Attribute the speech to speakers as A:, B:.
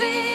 A: feel